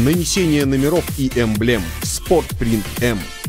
нанесение номеров и эмблем, Спортпринт М –